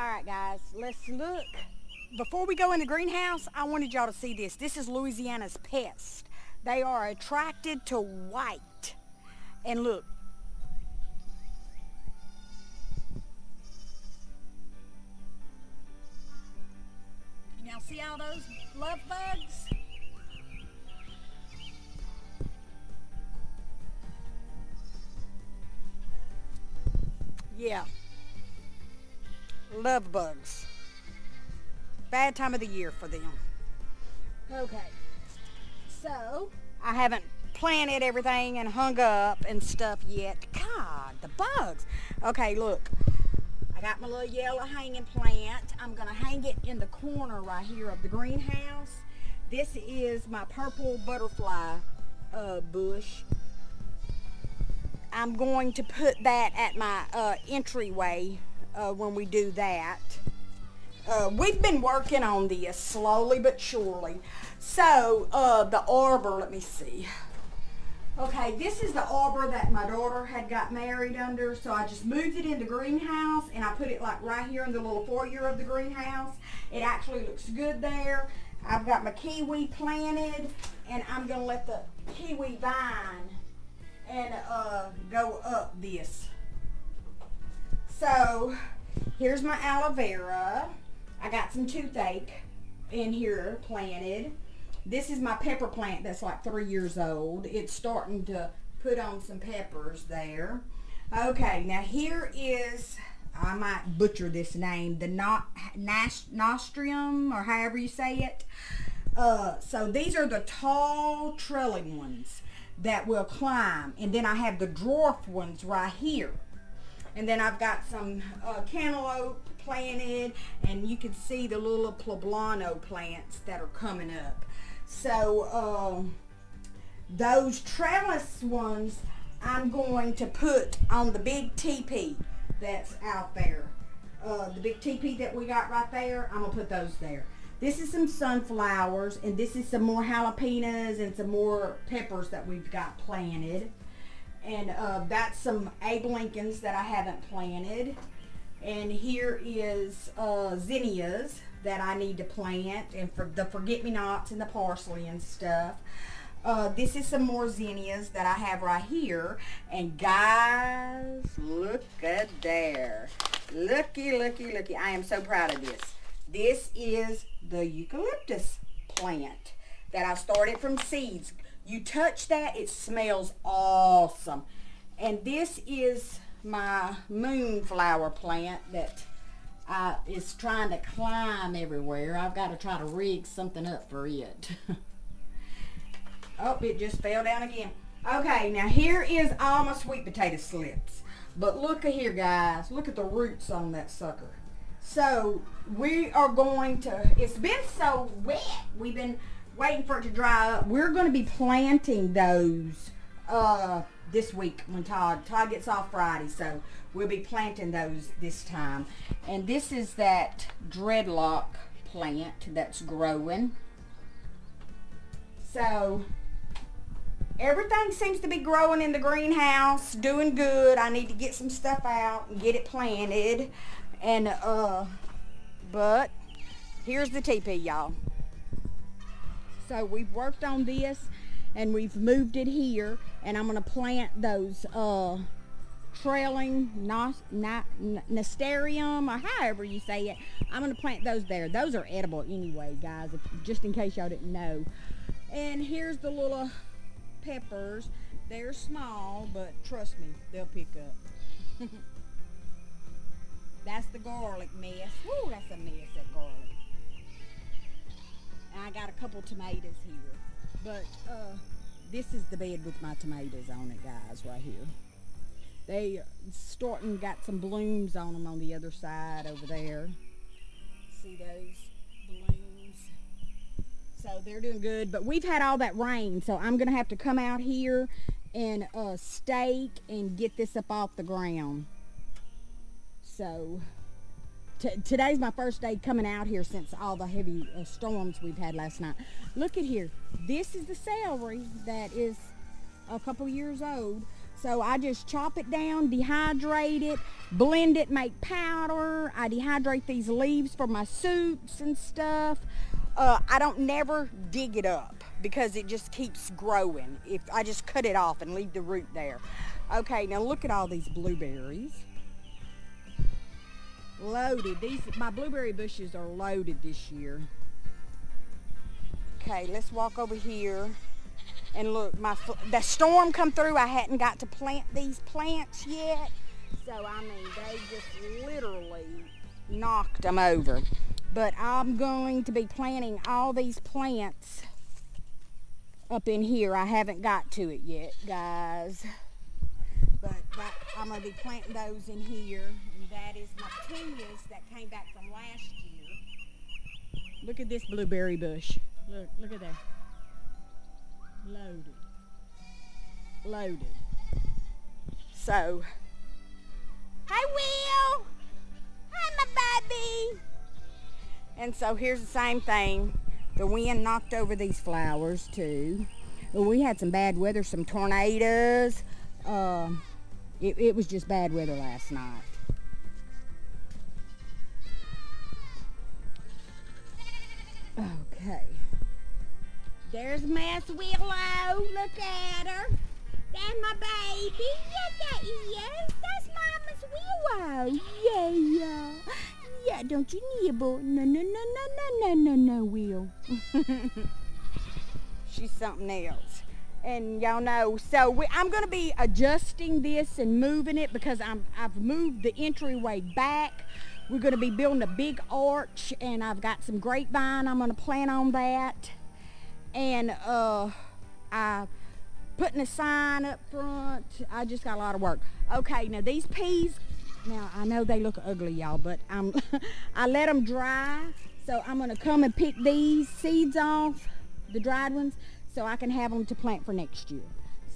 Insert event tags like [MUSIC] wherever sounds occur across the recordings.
All right, guys, let's look. Before we go in the greenhouse, I wanted y'all to see this. This is Louisiana's pest. They are attracted to white. And look. Now see all those love bugs? Yeah. Love bugs. Bad time of the year for them. Okay. So, I haven't planted everything and hung up and stuff yet. God, the bugs. Okay, look. I got my little yellow hanging plant. I'm going to hang it in the corner right here of the greenhouse. This is my purple butterfly uh, bush. I'm going to put that at my uh, entryway uh, when we do that. Uh, we've been working on this slowly but surely. So, uh, the arbor, let me see. Okay, this is the arbor that my daughter had got married under, so I just moved it in the greenhouse, and I put it like right here in the little foyer of the greenhouse. It actually looks good there. I've got my kiwi planted, and I'm going to let the kiwi vine and uh, go up this. So, here's my aloe vera. I got some toothache in here planted. This is my pepper plant that's like three years old. It's starting to put on some peppers there. Okay, now here is, I might butcher this name, the not, nostrium, or however you say it. Uh, so these are the tall trelling ones that will climb. And then I have the dwarf ones right here. And then I've got some uh, cantaloupe planted and you can see the little poblano plants that are coming up. So uh, those trellis ones I'm going to put on the big teepee that's out there. Uh, the big teepee that we got right there, I'm going to put those there. This is some sunflowers, and this is some more jalapenos and some more peppers that we've got planted. And uh, that's some Abe Lincolns that I haven't planted. And here is uh, zinnias that I need to plant, and for the forget-me-nots and the parsley and stuff. Uh, this is some more zinnias that I have right here. And guys, look at there. Looky, looky, looky. I am so proud of this. This is the eucalyptus plant that I started from seeds. You touch that, it smells awesome. And this is my moonflower plant that uh, is trying to climb everywhere. I've got to try to rig something up for it. [LAUGHS] oh, it just fell down again. Okay, now here is all my sweet potato slips. But look at here, guys. Look at the roots on that sucker. So we are going to, it's been so wet. We've been waiting for it to dry up. We're going to be planting those uh, this week when Todd, Todd gets off Friday. So we'll be planting those this time. And this is that dreadlock plant that's growing. So everything seems to be growing in the greenhouse, doing good. I need to get some stuff out and get it planted. And, uh, but here's the teepee, y'all. So we've worked on this and we've moved it here and I'm going to plant those, uh, trailing nasterium or however you say it. I'm going to plant those there. Those are edible anyway, guys, if, just in case y'all didn't know. And here's the little peppers. They're small, but trust me, they'll pick up. [LAUGHS] That's the garlic mess. Woo, that's a mess, that garlic. I got a couple tomatoes here. But uh, this is the bed with my tomatoes on it, guys, right here. They starting got some blooms on them on the other side over there. See those blooms? So they're doing good. But we've had all that rain, so I'm going to have to come out here and uh, stake and get this up off the ground. So today's my first day coming out here since all the heavy uh, storms we've had last night. Look at here. This is the celery that is a couple years old. So I just chop it down, dehydrate it, blend it, make powder. I dehydrate these leaves for my soups and stuff. Uh, I don't never dig it up because it just keeps growing. If I just cut it off and leave the root there. Okay, now look at all these blueberries. Loaded. These my blueberry bushes are loaded this year. Okay, let's walk over here. And look, my the storm come through. I hadn't got to plant these plants yet. So, I mean, they just literally knocked them over. But I'm going to be planting all these plants up in here. I haven't got to it yet, guys. I'm going to be planting those in here. And that is my petunias that came back from last year. Look at this blueberry bush. Look, look at that. Loaded. Loaded. So, hi Will! Hi my baby! And so here's the same thing. The wind knocked over these flowers too. We had some bad weather, some tornadoes. Uh, it, it was just bad weather last night. Okay. There's Miss Willow. Look at her. That's my baby. Yeah, that is. That's Mama's Willow. Yeah, yeah. Yeah, don't you nibble. No, no, no, no, no, no, no, no, Will. [LAUGHS] She's something else. And y'all know, so we, I'm going to be adjusting this and moving it because I'm, I've moved the entryway back. We're going to be building a big arch and I've got some grapevine. I'm going to plant on that and uh, I putting a sign up front. I just got a lot of work. Okay, now these peas, now I know they look ugly, y'all, but I'm [LAUGHS] I let them dry. So I'm gonna come and pick these seeds off, the dried ones, so I can have them to plant for next year.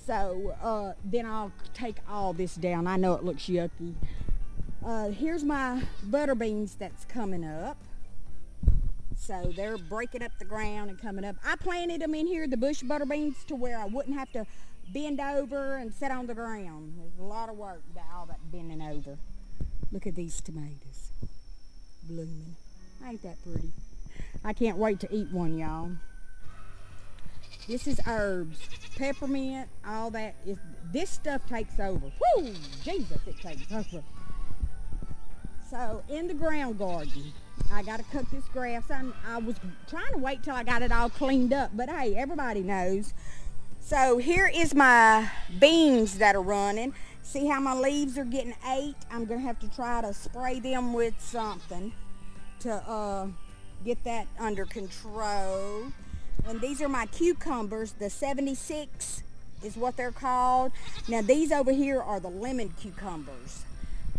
So uh, then I'll take all this down. I know it looks yucky. Uh, here's my butter beans that's coming up. So they're breaking up the ground and coming up. I planted them in here, the bush butter beans, to where I wouldn't have to bend over and sit on the ground. There's a lot of work all that bending over. Look at these tomatoes blooming. Ain't that pretty? I can't wait to eat one, y'all. This is herbs, peppermint, all that. Is, this stuff takes over. Whoo! Jesus, it takes over. So, in the ground garden, I got to cut this grass. i I was trying to wait till I got it all cleaned up, but hey, everybody knows. So here is my beans that are running. See how my leaves are getting ate? I'm going to have to try to spray them with something to uh, get that under control. And these are my cucumbers. The 76 is what they're called. Now these over here are the lemon cucumbers.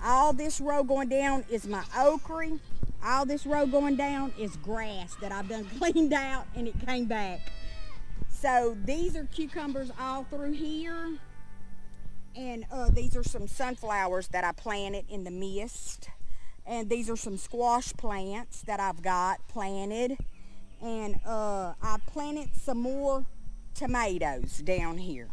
All this row going down is my okra all this row going down is grass that I've done [LAUGHS] cleaned out and it came back. So these are cucumbers all through here. And uh, these are some sunflowers that I planted in the mist. And these are some squash plants that I've got planted. And uh, I planted some more tomatoes down here.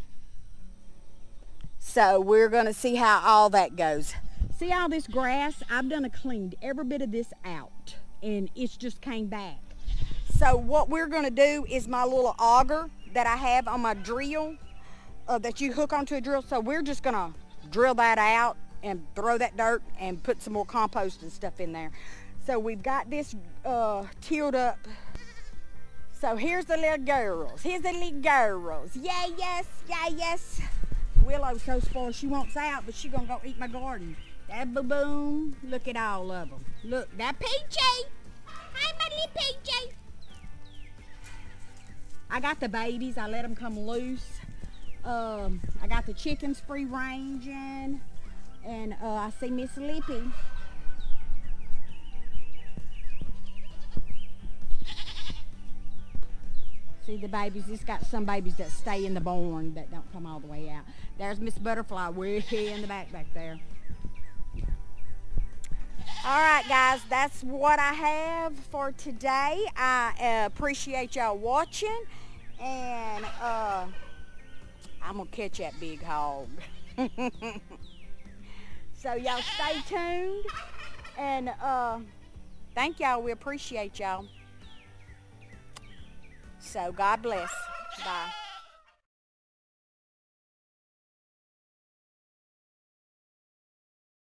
So we're going to see how all that goes. See all this grass? I've done a cleaned every bit of this out and it's just came back. So what we're going to do is my little auger that I have on my drill uh, that you hook onto a drill. So we're just going to drill that out and throw that dirt and put some more compost and stuff in there. So we've got this uh, tilled up. So here's the little girls. Here's the little girls. Yeah, yes, yeah, yes. Willow's so spoiled she wants out, but she gonna go eat my garden. That baboon. Look at all of them. Look, that Peachy. Hi, my little PJ. I got the babies. I let them come loose. Um, I got the chickens free ranging. And uh, I see Miss Lippy. See the babies, it's got some babies that stay in the barn that don't come all the way out. There's Miss Butterfly way in the back back there. All right, guys, that's what I have for today. I uh, appreciate y'all watching, and uh, I'm going to catch that big hog. [LAUGHS] so y'all stay tuned and uh, thank y'all. We appreciate y'all. So God bless. Bye.